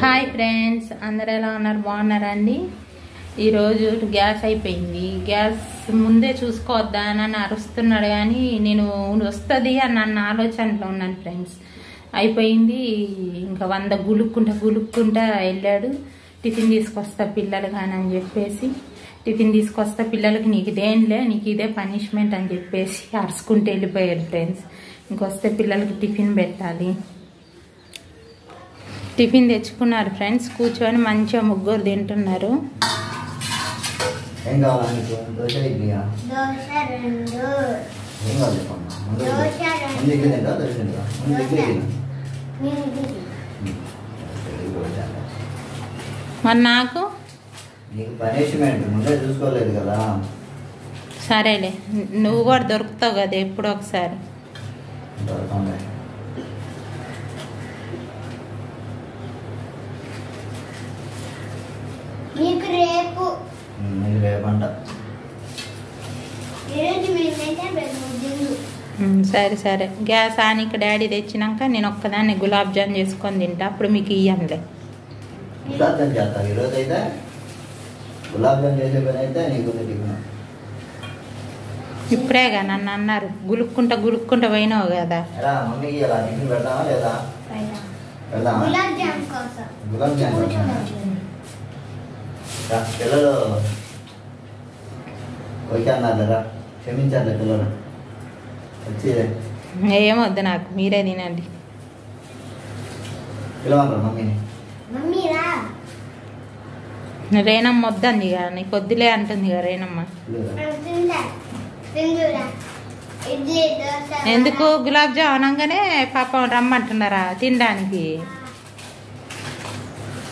Hi friends అందరు ఎలా ఉన్నారు? బాగున్నారా అండి ఈరోజు గ్యాస్ అయిపోయింది. గ్యాస్ ముందే చూసుకోవద్దా అని అరుస్తున్నాడు కానీ నేను వస్తుంది అని నన్ను ఆలోచనలో ఉన్నాను ఫ్రెండ్స్ అయిపోయింది. ఇంకా వంద గులుక్కుంటా గులుక్కుంటా వెళ్ళాడు. టిఫిన్ తీసుకొస్తా పిల్లలు కానీ అని చెప్పేసి టిఫిన్ తీసుకొస్తా పిల్లలకి నీకు ఇదేంలే నీకు ఇదే పనిష్మెంట్ అని చెప్పేసి అరుచుకుంటూ వెళ్ళిపోయాడు ఫ్రెండ్స్ ఇంకొస్తే పిల్లలకి టిఫిన్ పెట్టాలి. టిఫిన్ తెచ్చుకున్నారు ఫ్రెండ్స్. కూర్చొని మంచిగా ముగ్గురు తింటున్నారు. మరి నాకు? చూసుకోలేదు కదా. సరేలే. నువ్వు కూడా దొరుకుతావు కదా ఎప్పుడో ఒకసారి. మీకు రేపు. రేపంట ఉమ్, సరే సరే. గ్యాస్ ఆనికి డాడీ తెచ్చినాక నేను ఒక్కదాన్ని గులాబ్ జామ్ చేసుకొని తింటా. అప్పుడు మీకు ఇయ్యంలే. గులాబ్ జామ్ ఈరోజు అయితే గులాబ్ జామ్ చేసే పని అయితే నీకు ఇప్పుడేగా నన్ను అన్నారు. గులుక్కుంటా గులుక్కుంటా పోయినావు కదా. గులాబ్ జామ్ కోసం గులాబ్ జామ్ కూర్చోండి. రా, పిల్లలు. ఓకే అన్నారు క్షమించాలి పిల్లలు. వచ్చి. ఏమొద్దు నాకు మీరే తినండి. పిలవండి మమ్మీని. మమ్మీ రా రేనమ్మ వద్దంది ఇక నీకు వద్దులే అంటుంది ఇక ఇడ్లీ దోశ ఎందుకు? గులాబ్ జామ్ అనగానే పాపం రమ్మంటున్నారా తినడానికి?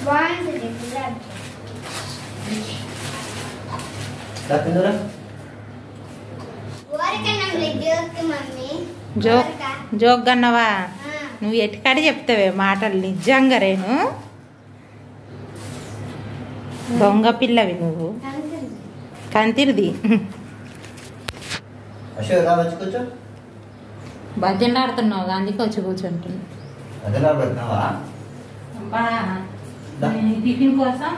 బాగుంటుంది తిందురా. Joke mummy. జోక్ ఆ, నువ్వు ఎటుకాడి చెప్తావే మాటలు నిజంగా రేను దొంగ పిల్లవి నువ్వు. కంతిరిది. భజన ఆడుతున్నావు అందుకే వచ్చి కూర్చుంటున్నా. అదే రా పెడుతున్నావా దా. టిఫిన్ కోసం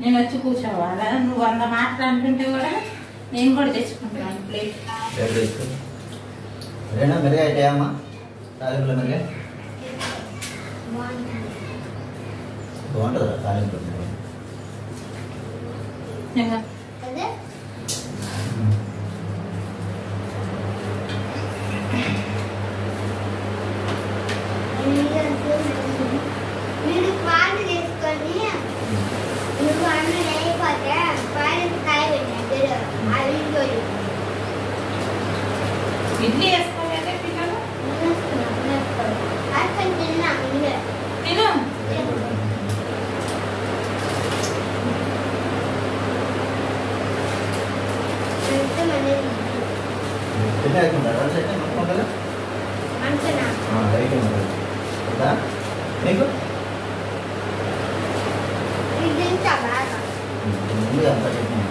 నేను వచ్చి కూర్చోవాలా నువ్వు వంద మాటలు అంటుంటే కూడా నేను కూడా తెచ్చుకుంటున్నాను ప్లేట్ రేపు తీసుకో రేనా మెరుగా అయితే అమ్మా తాలింపుల మెరుగా బాగుంటుంది బాగుంటుందా తాలింపుల మెరుగా ఇడ్లీ వేసుకోలేదే పిల్లలు? తిను. అంతే? మళ్ళీ చెట్టు మొత్తం ఉంటుందా అంతనా రైట్ ఉంటుంది ఉందా నీకు ఇది తింటా బాగా ఉంది అంత చెట్టు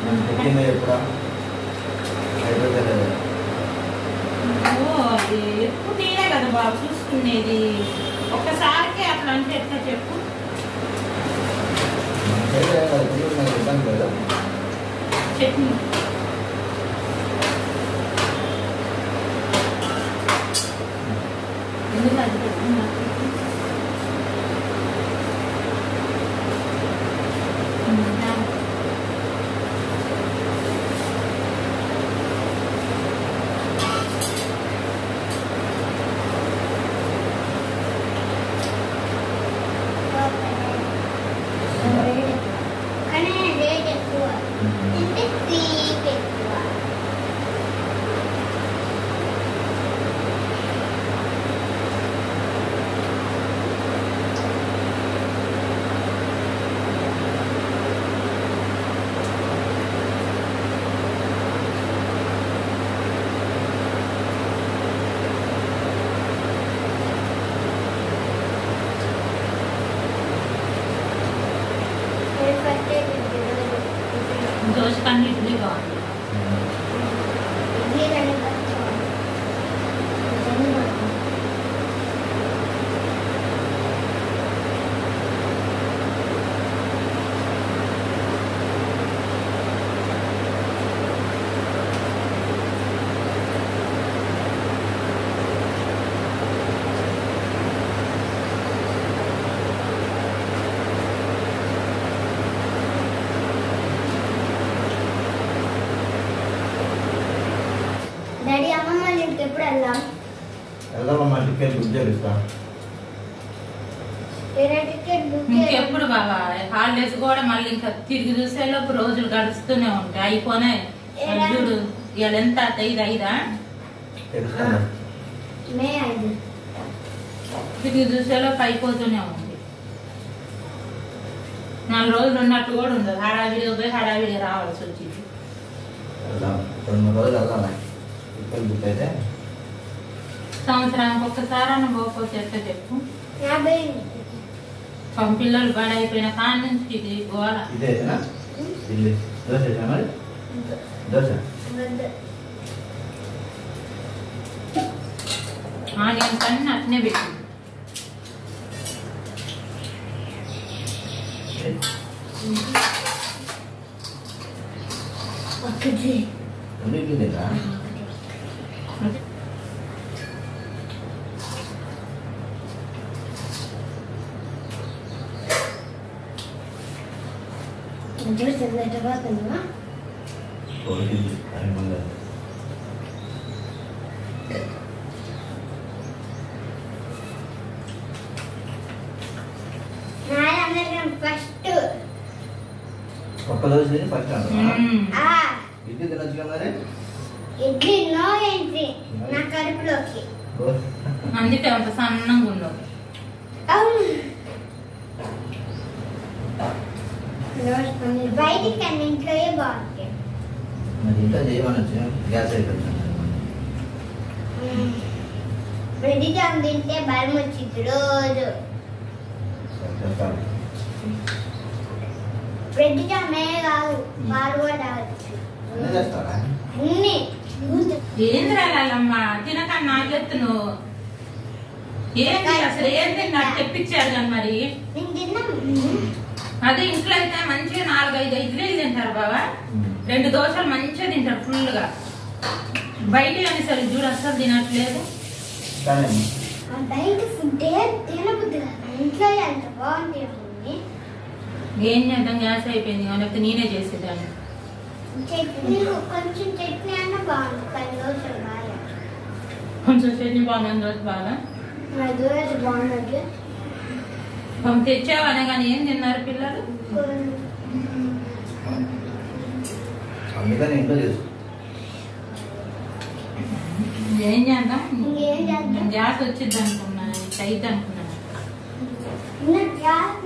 మనం పెట్టింది ఎప్పుడా అయిపోతే ఓ, అది ఎప్పుడు నేనే కదా బాబు చూసుకునేది. ఒక్కసారికి అట్లా అంటే ఎట్లా చెప్పు? ఇబ్బంది చట్నీ ఎందుకు అది పెట్టుకున్నా? వెళ్దాం. వెళ్దామమ్మా టికెట్ బుక్ బుక్ ఇంకెప్పుడు బాబా హాలిడేస్ కూడా మళ్ళీ ఇంకా తిరిగి చూసేలోపు రోజులు గడుస్తూనే ఉంటాయి. అయిపోనే? చూడు ఇవాళ ఎంత? ఐదు ఐదా? తెలుస్తాను మే ఐదు. తిరిగి చూసేలోపు అయిపోతూనే ఉంది. నాలుగు రోజులు ఉన్నట్టు కూడా ఉండదు హడావిడిగా పోయి హడావిడిగా రావాల్సి వచ్చింది. రెండు మూడు రోజులు అయితే. సంవత్సరానికి ఒక్కసారి అన్న పోకపోతే ఎట్లా చెప్పు. యాభై. పాపం పిల్లలు బడి అయిపోయిన కాడి నుంచి ఇది గోల. ఇదేనా ఇల్లు. దోశ వేసా మరి? దోశ? వద్దు. ఆనియన్స్ అన్ని అట్నే పెట్టింది ఒకటి ముందు. నాయన ఫస్ట్ ఒక్క దోశ ఫస్ట్ ఇడ్లీ తినొచ్చుగా మరి? Idli no entry. నా కడుపులోకి. దోశ అందుకే అంత సన్నంగా ఉండవు అవును. బయటికి అన్ని ఇంట్లోయే బాగుంటాయి మరి ఇంట్లో చేయమనొచ్చు గ్యాస్ అయిపోయింది. బ్రెడ్ జామ్ తింటే బలం వచ్చింది రోజు. బ్రెడ్ జామే కాదు పాలు కూడా తాగొచ్చు అన్నీ. ఏంది రాలమ్మ తినక నాకెత్తును ఏంది అసలు? ఏం తిన్నారు తెప్పించారు కానీ మరి? నేను తిన్నాను. అదే ఇంట్లో అయితే మంచిగా నాలుగైదు ఇడ్లీలు తింటారు బాబా. రెండు దోశలు మంచిగా తింటారు ఫుల్గా బయట అని సరే చూడు అసలు తినట్లేదు. కానీ ఆ బయట ఫుడ్డే తినబుద్ది కదా. ఇంట్లో ఎంత. ఏం చేద్దాం? గ్యాస్ అయిపోయింది. కాబట్టి నేనే చేసేదాన్ని. చట్నీ కొంచెం చట్నీ అన్న బాగుంది. బాగా. కొంచెం చట్నీ బాగుంది రోజు బాగా? రోజులు కొంచెం తెచ్చావనే కానీ ఏం తిన్నారు పిల్లలు? అందుకని ఇంట్లో చేసుకో ఏం చేద్దాం? గ్యాస్ వచ్చింది అనుకున్నాను అయితే అనుకున్నాను నాకు గ్యాస్